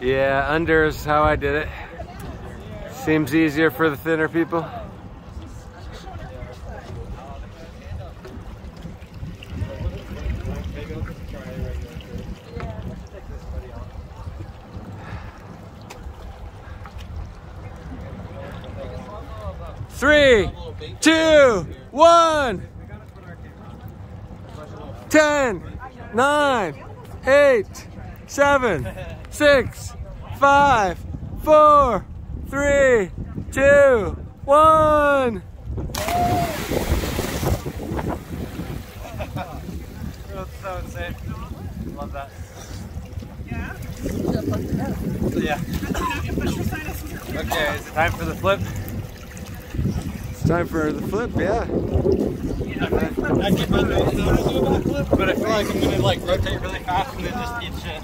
Yeah, under is how I did it. Seems easier for the thinner people. Three, two, one. Ten, nine, eight, seven, six, five, four, three, two, one. so insane. Love that. Yeah? Yeah. Okay, is it time for the flip? It's time for the flip, yeah. I get my nose backflip, but I feel like I'm gonna like rotate really fast and then just eat shit.